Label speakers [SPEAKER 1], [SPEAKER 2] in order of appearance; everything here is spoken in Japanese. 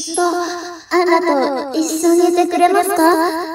[SPEAKER 1] ずっとあなたと一緒にいてくれますか？